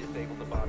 is able to buy